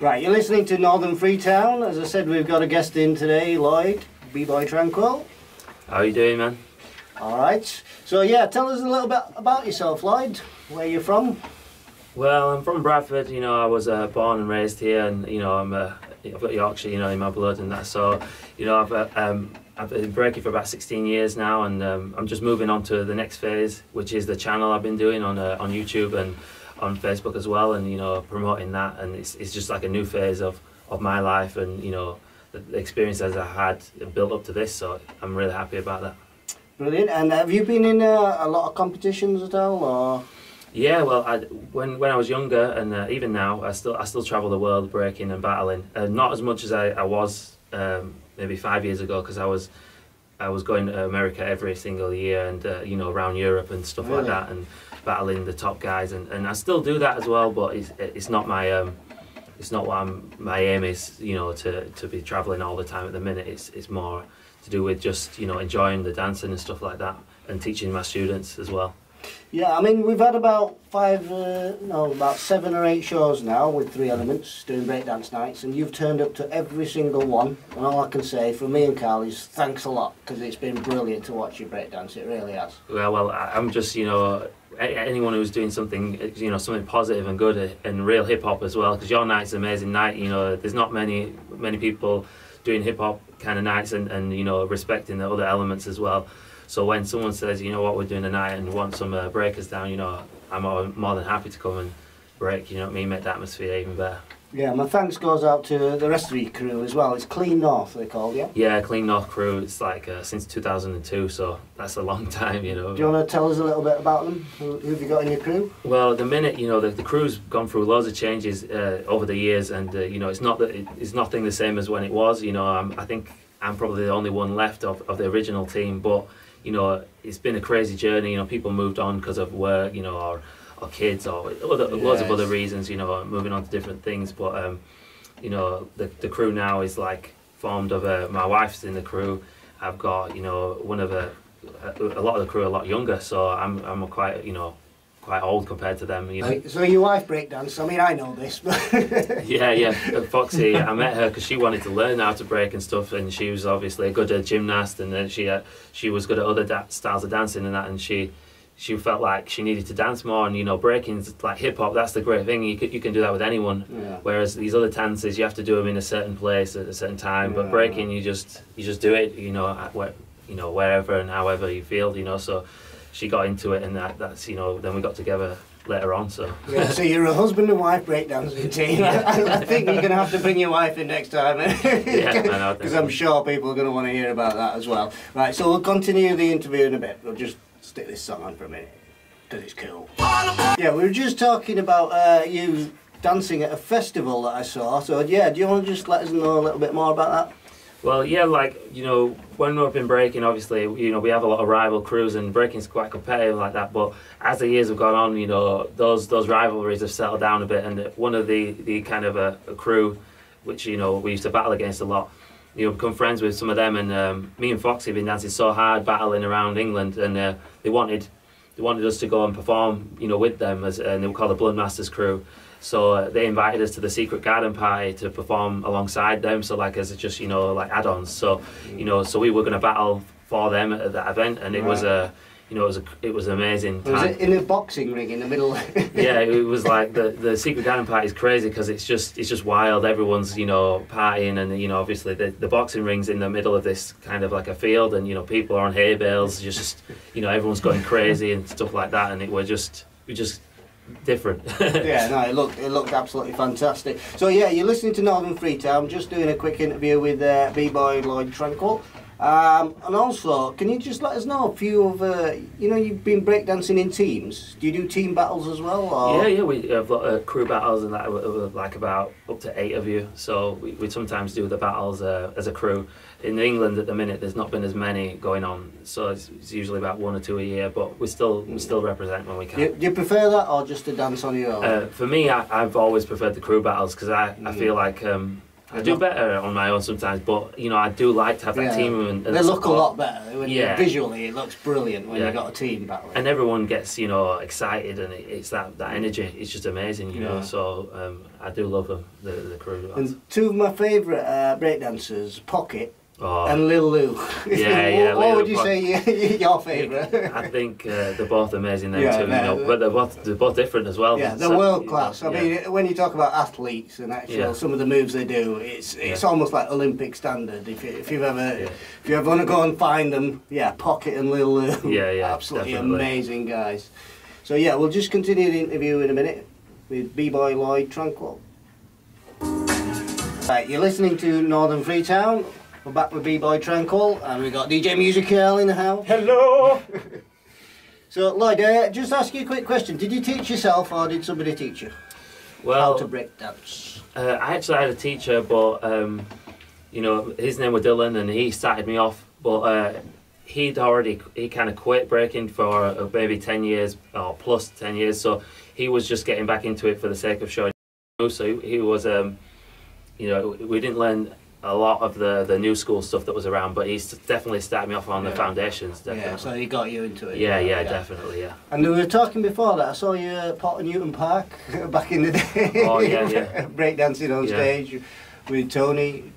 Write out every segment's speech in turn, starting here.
Right, you're listening to Northern Freetown. As I said, we've got a guest in today, Lloyd, B-Boy Tranquil. How you doing, man? All right. So yeah, tell us a little bit about yourself, Lloyd. Where you're from? Well, I'm from Bradford. You know, I was uh, born and raised here, and you know, I'm uh, I've got Yorkshire, you know, in my blood and that. So, you know, I've uh, um, I've been breaking for about 16 years now, and um, I'm just moving on to the next phase, which is the channel I've been doing on uh, on YouTube and on Facebook as well, and you know, promoting that. And it's it's just like a new phase of of my life, and you know, the, the experiences I had built up to this. So I'm really happy about that. Brilliant. And have you been in uh, a lot of competitions at all, or? Yeah, well, I, when when I was younger, and uh, even now, I still I still travel the world breaking and battling. Uh, not as much as I, I was um, maybe five years ago, because I was I was going to America every single year, and uh, you know around Europe and stuff Really? like that, and battling the top guys, and, and I still do that as well. But it's it's not my um, it's not what I'm, my aim is. You know, to to be traveling all the time at the minute. It's it's more to do with just you know enjoying the dancing and stuff like that, and teaching my students as well. Yeah, I mean, we've had about five, uh, no, about seven or eight shows now with three elements doing breakdance nights, and you've turned up to every single one. And all I can say from me and Carl is thanks a lot because it's been brilliant to watch you breakdance. It really has. Well, well, I'm just you know anyone who's doing something you know something positive and good and real hip hop as well. Because your night's an amazing night. You know, there's not many many people doing hip hop kind of nights and, and you know respecting the other elements as well. So when someone says you know what we're doing tonight and want some uh, breakers down, you know I'm more, more than happy to come and break. You know what I mean? Make the atmosphere even better. Yeah, my thanks goes out to the rest of the crew as well. It's Clean North, they called, yeah? Yeah, Clean North Crew. It's like uh, since 2002, so that's a long time. You know. Do you want to tell us a little bit about them? Who, who have you got in your crew? Well, at the minute, you know, the, the crew's gone through loads of changes uh, over the years, and uh, you know, it's not that it, it's nothing the same as when it was. You know, I'm, I think I'm probably the only one left of, of the original team, but you know, it's been a crazy journey. You know, people moved on because of work, you know, or or kids, or other, loads of other reasons. You know, moving on to different things. But um, you know, the the crew now is like formed of uh, my wife's in the crew. I've got you know one of the a, a lot of the crew a lot younger, so I'm I'm quite you know quite old compared to them. You know. So your wife breakdance, I mean, I know this, but... Yeah, yeah. Foxy, I met her because she wanted to learn how to break and stuff, and she was obviously a good uh, gymnast, and then she uh, she was good at other da- styles of dancing and that, and she she felt like she needed to dance more, and you know, breaking's like hip hop. That's the great thing. You can, you can do that with anyone. Yeah. Whereas these other dances, you have to do them in a certain place at a certain time. Yeah. But breaking, you just you just do it. You know, at where, you know wherever and however you feel. You know, so she got into it, and that that's you know. Then we got together later on. So Yeah, so you're a husband and wife breakdancing team. I, I think you're going to have to bring your wife in next time. Yeah, Because I'm sure people are going to want to hear about that as well. Right, so we'll continue the interview in a bit. We'll just stick this song on for a minute. Because it's cool. Yeah, we were just talking about uh, you dancing at a festival that I saw. So, yeah, do you want to just let us know a little bit more about that? Well, yeah, like you know, when we're up in breaking, obviously, you know, we have a lot of rival crews, and breaking's quite competitive like that. But as the years have gone on, you know, those those rivalries have settled down a bit. And one of the the kind of a, a crew, which you know we used to battle against a lot, you know, become friends with some of them. And um, me and Foxy have been dancing so hard, battling around England, and uh, they wanted they wanted us to go and perform, you know, with them, as and they were called the Blood Masters crew. So uh, they invited us to the secret garden party to perform alongside them. So like as just you know like add-ons. So you know so we were going to battle for them at that event, and it was Right. a you know it was a, it was an amazing Was it in a boxing ring in the middle? yeah, it was like the the secret garden party is crazy because it's just it's just wild. Everyone's you know partying, and you know obviously the, the boxing rings in the middle of this kind of like a field, and you know people are on hay bales, just you know everyone's going crazy and stuff like that, and it was just we just different. yeah, no, it looked it looked absolutely fantastic. So yeah, you're listening to Northern Freetown. Just doing a quick interview with uh, B-boy Lloyd Tranquil. Um, and also, can you just let us know a few of uh, you know you've been breakdancing in teams. Do you do team battles as well? Or? Yeah, yeah, we have got, uh, crew battles and that, with- like about up to eight of you. So we, we sometimes do the battles uh, as a crew. In England at the minute, there's not been as many going on, so it's, it's usually about one or two a year. But we still we still represent when we Do you, can. do you prefer that or just to dance on your own? Uh, for me, I, I've always preferred the crew battles because I, I feel like um, I do better on my own sometimes, but you know I do like to have that Yeah. team and, and They look a lot better. When Yeah. visually, it looks brilliant when Yeah. you've got a team battling. and everyone gets you know excited and it, it's that that energy it's just amazing you know so um, I do love them the, the crew And two of my favourite uh, breakdancers, Pocket oh, and Lilou. Yeah, yeah, what Lil would you say your favourite? I think uh, they're both amazing them Yeah, too you they're- know but they're both they're both different as well Yeah, they're So, world you class. I yeah. mean, when you talk about athletes and actual Yeah. some of the moves they do, it's it's almost like Olympic standard. If you, if you've ever if you ever want to go and find them, yeah, Pocket and Lilou. Yeah, yeah, absolutely definitely. amazing guys. So yeah, we'll just continue the interview in a minute with B-boy Lloyd Tranquil. Right, you're listening to Northern Freetown. We're back with B-boy Tranquil, and we've got DJ Musical in the house. Hello. So Lloyd, uh, just ask you a quick question: Did you teach yourself, or did somebody teach you how well to break dance? uh, I actually had a teacher but um, you know his name was Dylan and he started me off but uh, he'd already he kind of quit breaking for uh, maybe 10 years or plus 10 years so he was just getting back into it for the sake of showing so he, he was um, you know we didn't learn a lot of the the new school stuff that was around but he's definitely started me off on the Yeah. foundations Yeah, so he got you into it. yeah, yeah, definitely, yeah. And we were talking before that I saw you at Potternewton Park back in the day. Oh, yeah, yeah. Breakdancing on Yeah. stage with Tony.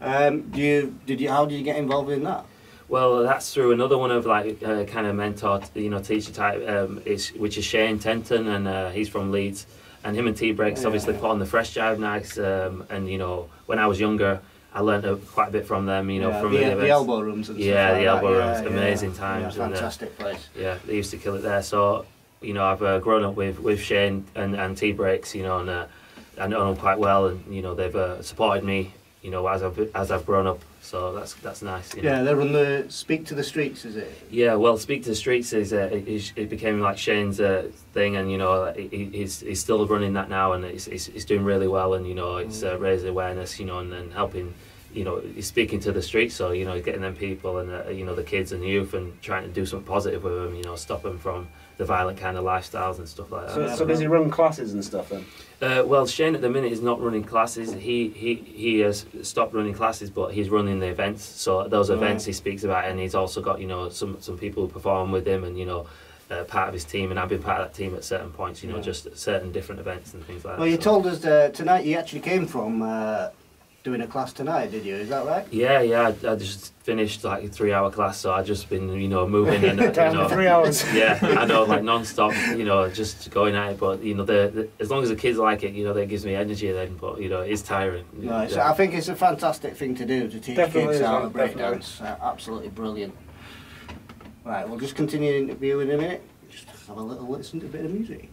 Um, do you did you how did you get involved in that? Well, that's through another one of like uh, kind of mentor, you know, teacher type, um, is which is Shane Tenton, and uh, he's from Leeds, and him and T Breaks Yeah. obviously put on the fresh jive nights, um, and you know, when I was younger, I learned uh, quite a bit from them, you know, Yeah, from the, the, the elbow rooms and Yeah, like the that. elbow Yeah, rooms, yeah. amazing times Yeah, and, uh, fantastic place. Yeah, they used to kill it there. So, you know, I've uh, grown up with, with Shane and, and T Breaks, you know, and uh, I know them quite well, and you know, they've uh, supported me, you know, as I've as I've grown up. So that's that's nice. You know? Yeah, they run the Speak to the Streets, is it? Yeah, well, speak to the streets is uh, it, it- became like Shane's uh, thing, and you know he, he's he's still running that now, and he's, he's, he's doing really well, and you know it's uh, raising awareness, you know, and, and helping, you know, he's speaking to the streets, so you know getting them people and uh, you know the kids and the youth, and trying to do something positive with them, you know, stop them from the violent kind of lifestyles and stuff like that. So, so does he run classes and stuff then? Uh, well, Shane at the minute is not running classes. He he he has stopped running classes, but he's running the events. So those Right. events he speaks about, and he's also got you know some some people who perform with him, and you know. Uh, part of his team, and I've been part of that team at certain points. You know, Yeah. just at certain different events and things like Well, that. Well, you so- told us uh, tonight you actually came from uh, doing a class tonight, did you? Is that right? Yeah, yeah. I, I just finished like a three-hour class, so I've just been you know moving and you Down know, for three hours. yeah, I know, like non-stop, you know, just going at it. But you know, the, the as long as the kids like it, you know, that gives me energy. Then, but you know, it's tiring. No, so Yeah. I think it's a fantastic thing to do to teach Definitely kids is, how yeah, to break dance. Uh, absolutely brilliant. Right, we'll just continue the interview in a minute. Just have a little listen to a bit of music.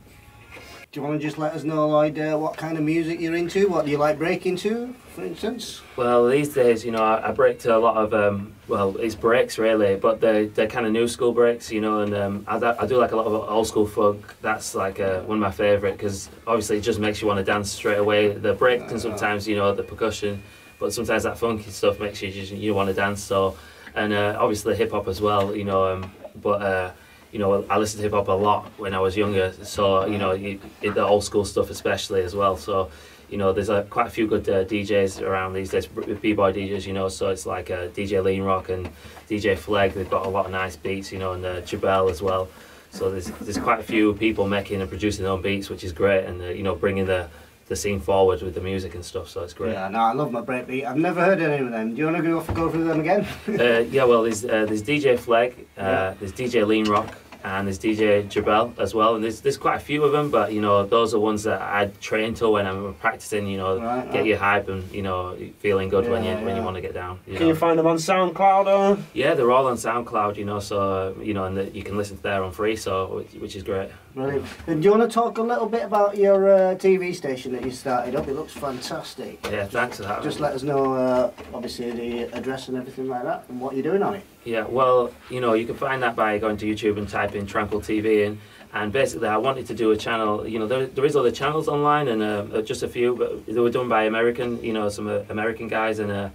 Do you want to just let us know, Lloyd, uh, what kind of music you're into? What do you like breaking to, for instance? Well, these days, you know, I, I break to a lot of, um, well, it's breaks really, but they're, they're kind of new school breaks, you know, and um, I, do- I do like a lot of old school funk. That's like uh, one of my favourite because obviously it just makes you want to dance straight away. The break can sometimes, you know, the percussion, but sometimes that funky stuff makes you just, you want to dance. So, and uh, obviously hip hop as well, you know, um, but. You know, I listened to hip hop a lot when I was younger, so you know, you, the old school stuff especially as well. So, you know, there's uh, quite a few good uh, DJs around these days, b-boy DJs, you know, so it's like uh, DJ Lean Rock and DJ Fleg, they've got a lot of nice beats, you know, and uh, Jabel as well. So there's there's quite a few people making and producing their own beats, which is great, and uh, you know, bringing the the scene forward with the music and stuff. So it's great. Yeah, no, I love my breakbeat. I've never heard any of them. Do you want to go, off and go through them again? uh, yeah, well, there's uh, there's DJ Fleg, uh, Yeah. there's DJ Lean Rock, and there's DJ Jabel as well. And there's there's quite a few of them, but you know those are ones that I train to when I'm practicing. You know, Right, get right. you hype and you know feeling good when you Yeah, when you want to get down. You Can know. you find them on SoundCloud or? yeah, they're all on SoundCloud. You know, so uh, you know, and the, you can listen to there on free. So which, which is great. Brilliant. And do you want to talk a little bit about your uh, TV station that you started up? It looks fantastic. Yeah, thanks for that. Just let us know, uh, obviously, the address and everything like that, and what you're doing on it. Yeah, well, you know, you can find that by going to YouTube and typing in Tranquil TV in. And basically, I wanted to do a channel. You know, there, there is other channels online, and uh, just a few, but they were done by American, you know, some uh, American guys, and uh,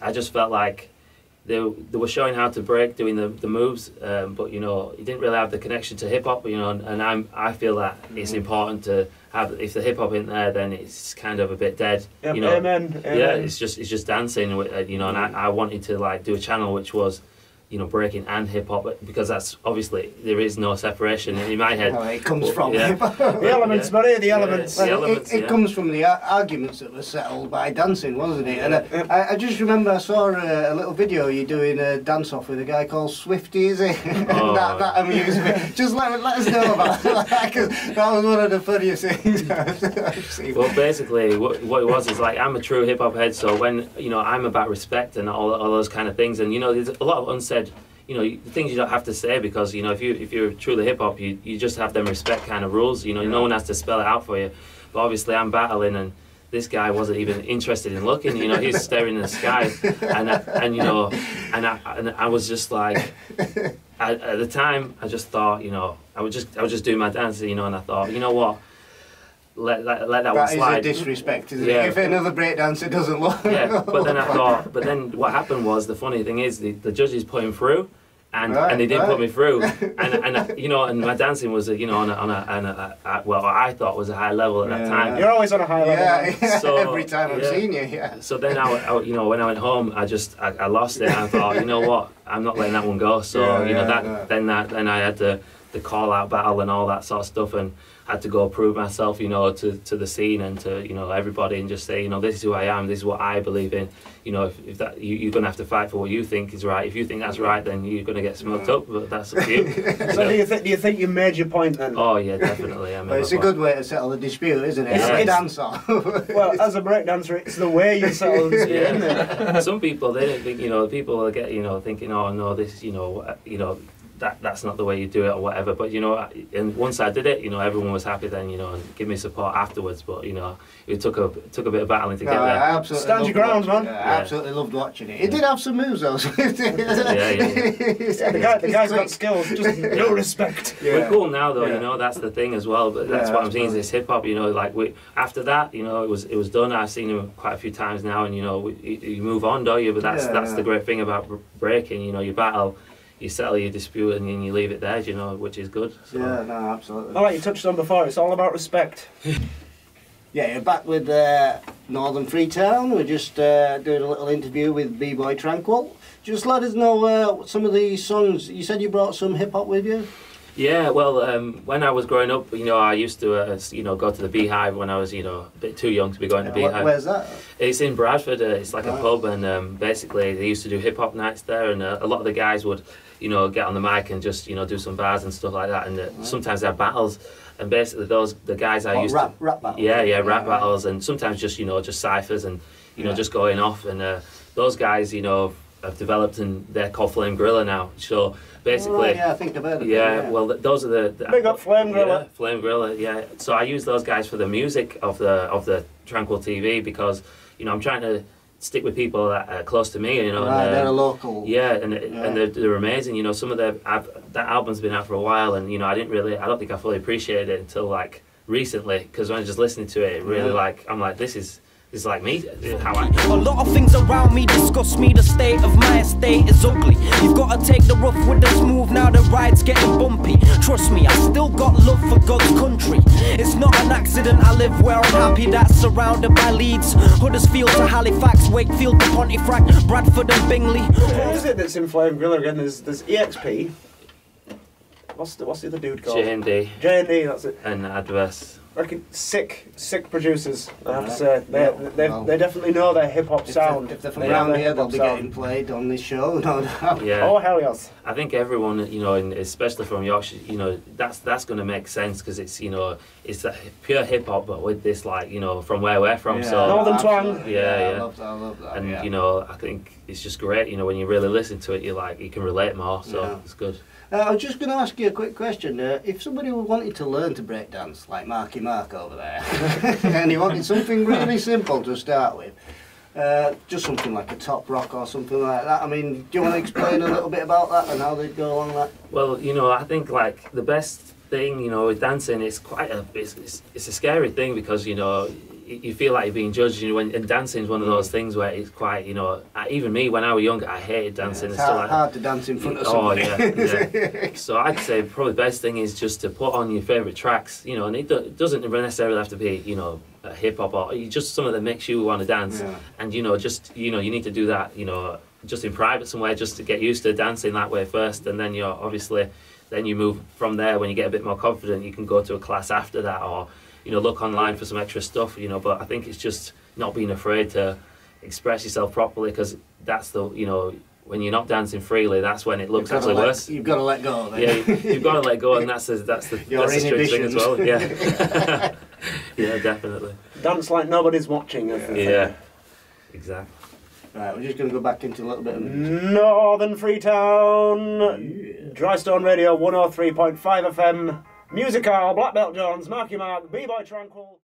I just felt like they, they were showing how to break, doing the, the moves, um, but you know, you didn't really have the connection to hip hop, you know, and, and I'm I feel that it's important to have, if the hip hop isn't there, then it's kind of a bit dead. You know, amen, yeah, it's just it's just dancing, uh, you know. And I, I wanted to like do a channel which was, you know, breaking and hip hop because that's obviously there is no separation in my head. Well, it comes Well, from yeah. The elements, Yeah. buddy, the Yeah. elements. The Well, elements, it, it yeah. comes from the arguments that were settled by dancing, wasn't it? And uh, I, I just remember I saw uh, a little video you doing a dance off with a guy called Swifty, is it? Oh. that, that amused me. Just let, let us know about that, 'cause that was one of the funniest things I've seen. Well, basically, what, what it was is like I'm a true hip hop head, so when you know I'm about respect and all, all those kind of things, and you know there's a lot of unsaid, you know, the things you don't have to say because you know if you if you're truly hip hop, you you just have them respect kind of rules. You know, no one has to spell it out for you. But obviously, I'm battling and. This guy wasn't even interested in looking, you know. He was staring in the sky, and I, and you know, and I and I was just like, at, at the time, I just thought, you know, I would just I was just doing my dance, you know, and I thought, you know what, let let, let that, one That is a disrespect, isn't Yeah. it? If another breakdancer doesn't look. yeah, but then I thought, but then what happened was the funny thing is the, the judges put him through, and Right, and they didn't put me through, and and you know, and my dancing was uh, you know on a, on a, on a, a well I thought was a high level at that time. You're always on a high level. Yeah, So, every time I've yeah. seen you, yeah. So then I, I- you know, when I went home, I just I, I lost it. I thought, you know what, I'm not letting that one go. So Yeah, you know yeah, that yeah. then that then I had the the call out battle and all that sort of stuff, and had to go prove myself, you know, to, to the scene and to you know everybody, and just say, you know, this is who I am, this is what I believe in. You know, if, if that you, you're gonna have to fight for what you think is right. If you think that's right, then you're gonna get smoked up. But that's up to you. you So do you, think? do you think you made your point then? Oh yeah, definitely. I mean, Well, it's a good way to settle a dispute, isn't it? It's- Have a it's- dance off. Well, as a breakdancer, it's the way you settle the dispute, isn't it? yeah. Some people they don't think you know people will get you know thinking oh no this you know uh, you know that that's not the way you do it or whatever. But you know, and once I did it, you know everyone was happy then you know and give me support afterwards. But you know it took a it took a bit of battling to No, get I there. absolutely Stand your ground, man. it. I Yeah. absolutely loved watching it. It did have some moves though. yeah, Yeah, the, guy, the guy's got skills, just no respect. We're cool now though, Yeah. you know. That's the thing as well. But that's Yeah, what I'm saying is this hip hop. You know, like we after that, you know, it was it was done. I've seen him quite a few times now, and you know, we, you, you move on, don't you? But that's Yeah, that's yeah. the great thing about breaking. You know, you battle, you settle your dispute, and then you leave it there. You know, which is good. So, Yeah, no, absolutely. All right, you touched on before, it's all about respect. Yeah, you're back with uh, Northern Freetown. We're just uh, doing a little interview with B-Boy Tranquil. Just let us know uh, some of the songs. You said you brought some hip hop with you. Yeah, well, um, when I was growing up, you know, I used to, uh, you know, go to the Beehive when I was, you know, a bit too young to be going to Uh, Beehive. where's that? It's in Bradford. Uh, it's like a pub, and um, basically they used to do hip hop nights there, and uh, a lot of the guys would, you know, get on the mic and just, you know, do some bars and stuff like that, and uh, sometimes they have battles, and basically those the guys I What, used rap, to, rap battle. yeah, yeah, rap right. battles, and sometimes just, you know, just ciphers and, you know, just going off, and uh, those guys, you know, have developed, and they're called Flame Griller now. So basically. Right, yeah, I think I've heard of it, Yeah, well, th- those are the, the Big up Flame Griller. Yeah, Flame Griller. Yeah. So I use those guys for the music of the of the Tranquil TV because you know I'm trying to stick with people that are close to me. You know. right, and, they're a local. yeah, and Yeah. and they're, they're amazing. You know, some of their that album's been out for a while, and you know I didn't really I don't think I fully appreciated it until like recently because when I was just listening to it, it really Yeah. like I'm like this is is like me how I. A lot of things around me disgust me. The state of my estate is ugly. You've got to take the rough with the smooth. Now the ride's getting bumpy. Trust me, I still got love for God's country. It's not an accident. I live where I'm happy. That's surrounded by Leeds, Huddersfield to Halifax, Wakefield to Pontefract, Bradford and Bingley. What is it that's in Flame Griller again? There's, there's EXP. What's the, what's the other dude called? J&D J&D, that's it. and Adverse. Reckon sick, sick producers. I have to say, they, Yeah, they, well. they definitely know their hip hop If sound. they're, if they're from They around here, they'll hip-hop be sound. getting played on this show, no doubt. Yeah. Oh hell yes! I think everyone, you know, and especially from Yorkshire, you know, that's that's going to make sense because it's, you know, it's that pure hip hop, but with this, like, you know, from where we're from. Yeah, so, Northern twang. Yeah, I yeah. love that. I love that. and yeah. you know, I think it's just great. You know, when you really listen to it, you like you can relate more. So Yeah. it's good. Uh, I was just going to ask you a quick question. Uh, if somebody wanted to learn to break dance, like Marky Mark over there, and he wanted something really simple to start with, uh, just something like a top rock or something like that. I mean, do you want to explain a little bit about that and how they'd go along that? Well, you know, I think like the best thing, you know, with dancing, it's quite a it's, it's, it's a scary thing because you know y- you feel like you're being judged. You know, when, and dancing is one of mm. those things where it's quite, you know, I, even me when I was younger, I hated dancing It's and stuff hard, like hard to dance in front of Oh yeah, yeah. so I'd say probably the best thing is just to put on your favourite tracks, you know, and it, do, it doesn't necessarily have to be, you know, a hip hop or you- just something that makes you want to dance, Yeah. and you know, just you know, you need to do that, you know, just in private somewhere, just to get used to dancing that way first, and then you're obviously, then you move from there when you get a bit more confident, you can go to a class after that, or you know, look online for some extra stuff, you know. But I think it's just not being afraid to express yourself properly because that's the, you know. When you're not dancing freely, that's when it looks You've actually let- worse. You've got to let go. Then. Yeah, you've got to let go, and that's the, that's the Your that's the strict thing as well. Yeah, yeah, definitely. Dance like nobody's watching. I think. Yeah, exactly. Right, we're just going to go back into a little bit of Northern Freetown, Drystone Radio 103.5 FM, Musical, Black Belt Jones, Marky Mark, B-Boy Tranquil.